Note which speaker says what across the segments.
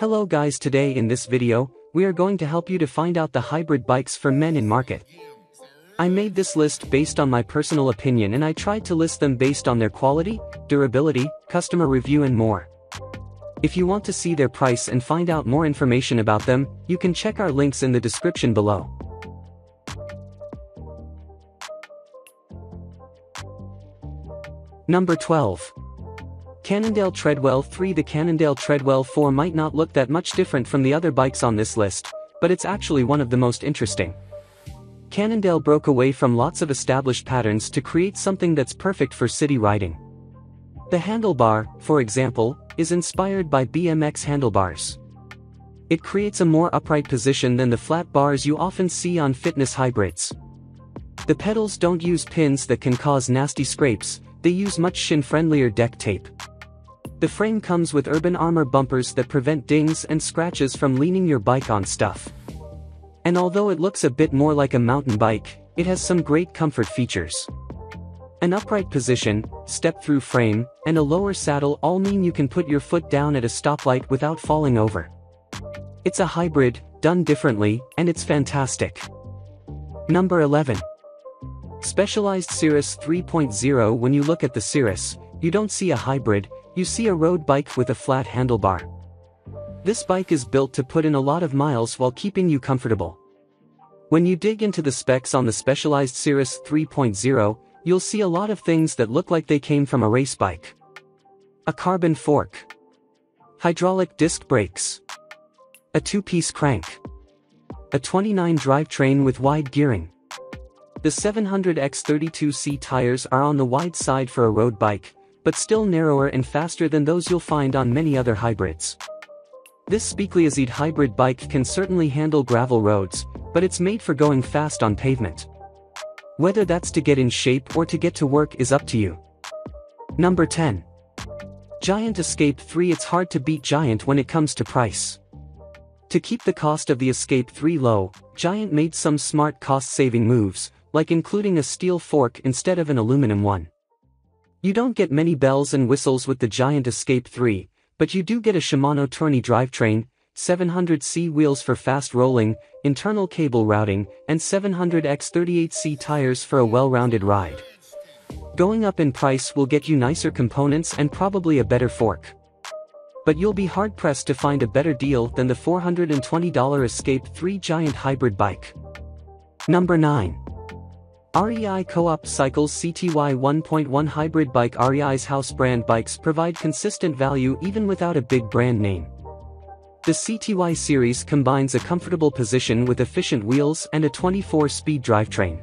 Speaker 1: Hello guys today in this video, we are going to help you to find out the hybrid bikes for men in market. I made this list based on my personal opinion and I tried to list them based on their quality, durability, customer review and more. If you want to see their price and find out more information about them, you can check our links in the description below. Number 12. Cannondale Treadwell 3 The Cannondale Treadwell 4 might not look that much different from the other bikes on this list, but it's actually one of the most interesting. Cannondale broke away from lots of established patterns to create something that's perfect for city riding. The handlebar, for example, is inspired by BMX handlebars. It creates a more upright position than the flat bars you often see on fitness hybrids. The pedals don't use pins that can cause nasty scrapes, they use much shin-friendlier deck tape. The frame comes with Urban Armor bumpers that prevent dings and scratches from leaning your bike on stuff. And although it looks a bit more like a mountain bike, it has some great comfort features. An upright position, step-through frame, and a lower saddle all mean you can put your foot down at a stoplight without falling over. It's a hybrid, done differently, and it's fantastic. Number 11. Specialized Cirrus 3.0 When you look at the Cirrus, you don't see a hybrid, you see a road bike with a flat handlebar. This bike is built to put in a lot of miles while keeping you comfortable. When you dig into the specs on the Specialized Cirrus 3.0, you'll see a lot of things that look like they came from a race bike. A carbon fork. Hydraulic disc brakes. A two-piece crank. A 29 drivetrain with wide gearing. The 700X32C tires are on the wide side for a road bike, but still narrower and faster than those you'll find on many other hybrids. This Specialized hybrid bike can certainly handle gravel roads, but it's made for going fast on pavement. Whether that's to get in shape or to get to work is up to you. Number 10. Giant Escape 3 It's hard to beat Giant when it comes to price. To keep the cost of the Escape 3 low, Giant made some smart cost-saving moves, like including a steel fork instead of an aluminum one. You don't get many bells and whistles with the Giant Escape 3, but you do get a Shimano Tourney drivetrain, 700C wheels for fast rolling, internal cable routing, and 700X38C tires for a well-rounded ride. Going up in price will get you nicer components and probably a better fork. But you'll be hard-pressed to find a better deal than the $420 Escape 3 Giant Hybrid bike. Number 9. REI Co-op Cycles CTY 1.1 Hybrid Bike REI's house brand bikes provide consistent value even without a big brand name. The CTY series combines a comfortable position with efficient wheels and a 24-speed drivetrain.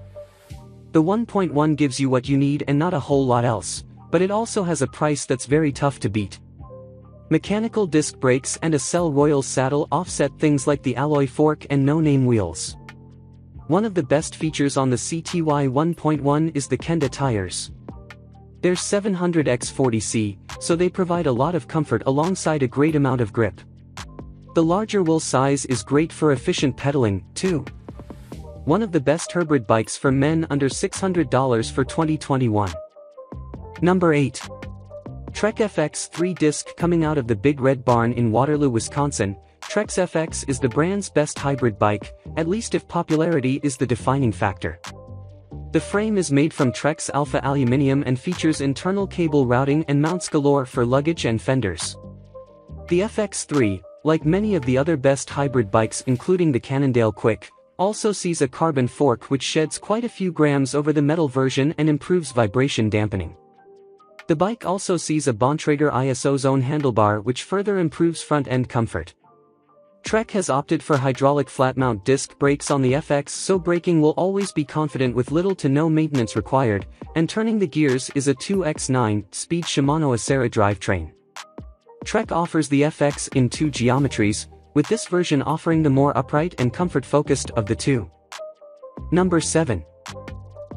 Speaker 1: The 1.1 gives you what you need and not a whole lot else, but it also has a price that's very tough to beat. Mechanical disc brakes and a Selle Royal saddle offset things like the alloy fork and no-name wheels. One of the best features on the CTY 1.1 is the Kenda tires. They're 700X40C, so they provide a lot of comfort alongside a great amount of grip. The larger wheel size is great for efficient pedaling, too. One of the best hybrid bikes for men under $600 for 2021. Number 8. Trek FX 3-disc coming out of the Big Red Barn in Waterloo, Wisconsin, Trek's FX is the brand's best hybrid bike, at least if popularity is the defining factor. The frame is made from Trek's Alpha aluminium and features internal cable routing and mounts galore for luggage and fenders. The FX3, like many of the other best hybrid bikes including the Cannondale Quick, also sees a carbon fork which sheds quite a few grams over the metal version and improves vibration dampening. The bike also sees a Bontrager ISO zone handlebar which further improves front-end comfort. Trek has opted for hydraulic flat-mount disc brakes on the FX so braking will always be confident with little to no maintenance required, and turning the gears is a 2x9-speed Shimano Acera drivetrain. Trek offers the FX in two geometries, with this version offering the more upright and comfort-focused of the two. Number 7.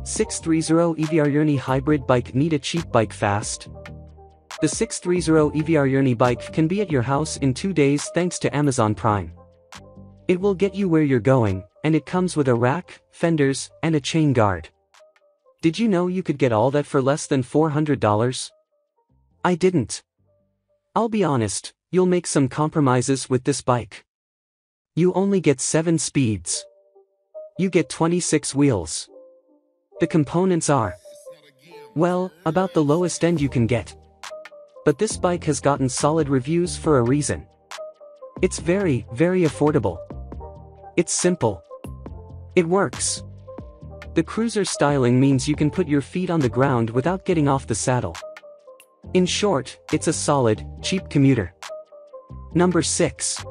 Speaker 1: 630 EVR Journey Hybrid Bike Need a cheap bike fast? The 630 EVR Journey bike can be at your house in two days thanks to Amazon Prime. It will get you where you're going, and it comes with a rack, fenders, and a chain guard. Did you know you could get all that for less than $400? I didn't. I'll be honest, you'll make some compromises with this bike. You only get 7 speeds. You get 26 wheels. The components are, well, about the lowest end you can get. But this bike has gotten solid reviews for a reason. It's very, very affordable. It's simple. It works. The cruiser styling means you can put your feet on the ground without getting off the saddle. In short, it's a solid, cheap commuter. Number 6.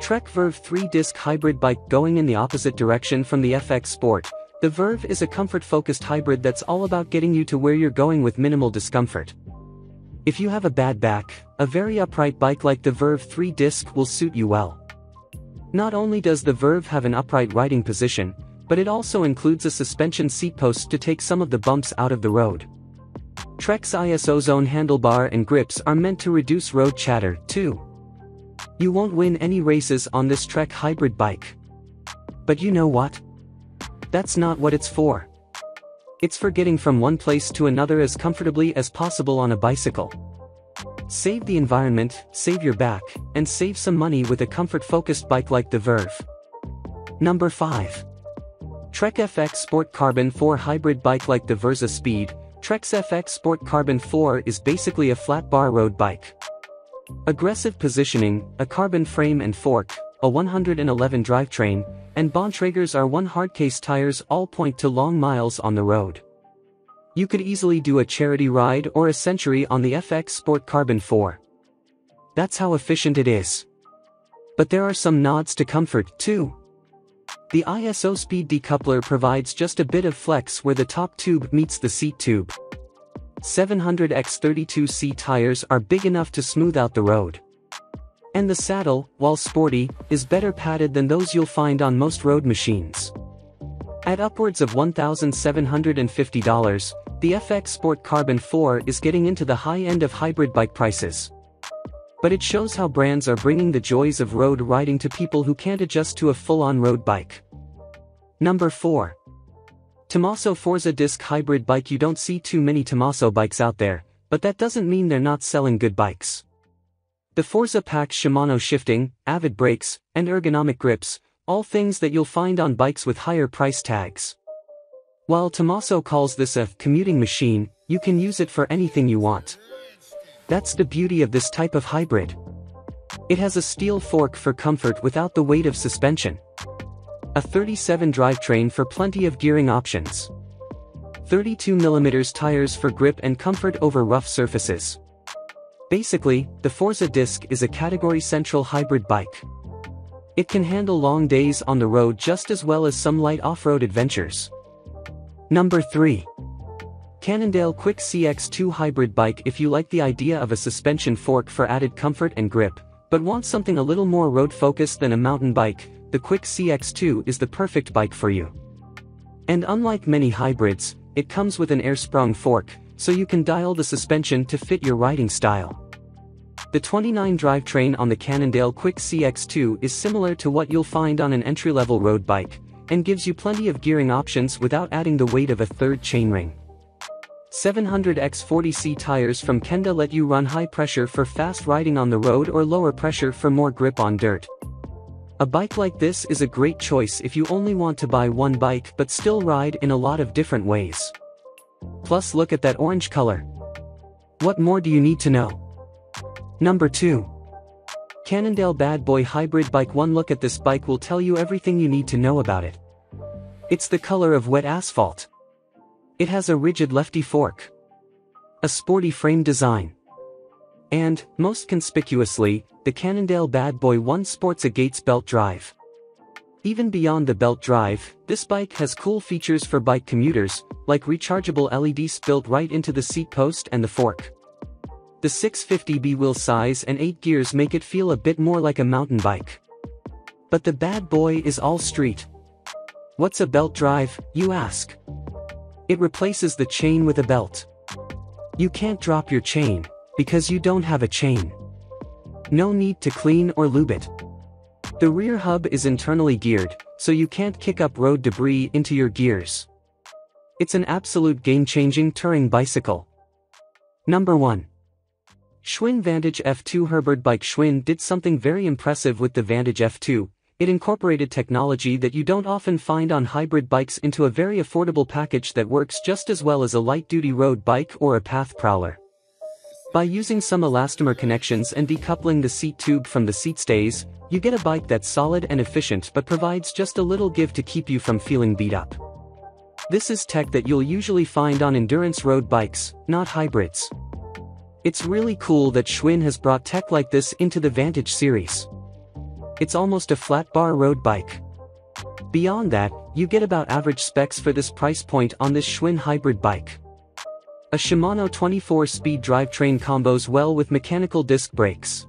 Speaker 1: Trek Verve 3-disc hybrid bike going in the opposite direction from the FX Sport. The Verve is a comfort-focused hybrid that's all about getting you to where you're going with minimal discomfort. If you have a bad back, a very upright bike like the Verve 3-disc will suit you well. Not only does the Verve have an upright riding position, but it also includes a suspension seat post to take some of the bumps out of the road. Trek's ISO zone handlebar and grips are meant to reduce road chatter, too. You won't win any races on this Trek hybrid bike. But you know what? That's not what it's for. It's for getting from one place to another as comfortably as possible on a bicycle. Save the environment, save your back, and save some money with a comfort-focused bike like the Verve. Number 5. Trek FX Sport Carbon 4 Hybrid Bike like the Versa Speed, Trek's FX Sport Carbon 4 is basically a flat bar road bike. Aggressive positioning, a carbon frame and fork, a 111 drivetrain, and Bontrager's R1 hardcase tires all point to long miles on the road. You could easily do a charity ride or a century on the FX Sport Carbon 4. That's how efficient it is. But there are some nods to comfort, too. The ISO speed decoupler provides just a bit of flex where the top tube meets the seat tube. 700x32C tires are big enough to smooth out the road. And the saddle, while sporty, is better padded than those you'll find on most road machines. At upwards of $1,750, the FX Sport Carbon 4 is getting into the high end of hybrid bike prices. But it shows how brands are bringing the joys of road riding to people who can't adjust to a full-on road bike. Number 4. Tommaso Forza Disc Hybrid Bike You don't see too many Tommaso bikes out there, but that doesn't mean they're not selling good bikes. The Forza packs Shimano shifting, Avid brakes, and ergonomic grips, all things that you'll find on bikes with higher price tags. While Tommaso calls this a commuting machine, you can use it for anything you want. That's the beauty of this type of hybrid. It has a steel fork for comfort without the weight of suspension. A 37 drivetrain for plenty of gearing options. 32mm tires for grip and comfort over rough surfaces. Basically, the Forza Disc is a category central hybrid bike. It can handle long days on the road just as well as some light off-road adventures. Number 3. Cannondale Quick CX2 Hybrid Bike If you like the idea of a suspension fork for added comfort and grip, but want something a little more road-focused than a mountain bike, the Quick CX2 is the perfect bike for you. And unlike many hybrids, it comes with an air-sprung fork, so you can dial the suspension to fit your riding style. The 29 drivetrain on the Cannondale Quick CX2 is similar to what you'll find on an entry-level road bike, and gives you plenty of gearing options without adding the weight of a third chainring. 700x40C tires from Kenda let you run high pressure for fast riding on the road or lower pressure for more grip on dirt. A bike like this is a great choice if you only want to buy one bike but still ride in a lot of different ways. Plus look at that orange color. What more do you need to know? Number 2. Cannondale Bad Boy Hybrid Bike One look at this bike will tell you everything you need to know about it. It's the color of wet asphalt. It has a rigid lefty fork. A sporty frame design. And, most conspicuously, the Cannondale Bad Boy 1 sports a Gates belt drive. Even beyond the belt drive, this bike has cool features for bike commuters, like rechargeable LEDs built right into the seat post and the fork. The 650B wheel size and 8 gears make it feel a bit more like a mountain bike. But the bad boy is all street. What's a belt drive, you ask? It replaces the chain with a belt. You can't drop your chain, because you don't have a chain. No need to clean or lube it. The rear hub is internally geared, so you can't kick up road debris into your gears. It's an absolute game-changing touring bicycle. Number 1. Schwinn Vantage F2 hybrid bike Schwinn did something very impressive with the Vantage F2, it incorporated technology that you don't often find on hybrid bikes into a very affordable package that works just as well as a light-duty road bike or a path prowler. By using some elastomer connections and decoupling the seat tube from the seat stays, you get a bike that's solid and efficient but provides just a little give to keep you from feeling beat up. This is tech that you'll usually find on endurance road bikes, not hybrids. It's really cool that Schwinn has brought tech like this into the Vantage series. It's almost a flat bar road bike. Beyond that, you get about average specs for this price point on this Schwinn hybrid bike. A Shimano 24-speed drivetrain combos well with mechanical disc brakes.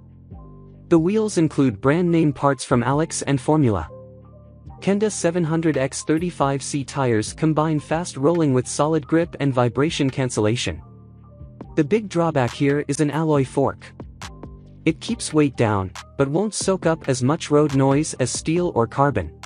Speaker 1: The wheels include brand name parts from Alex and Formula. Kenda 700X 35C tires combine fast rolling with solid grip and vibration cancellation. The big drawback here is an alloy fork. It keeps weight down, but won't soak up as much road noise as steel or carbon.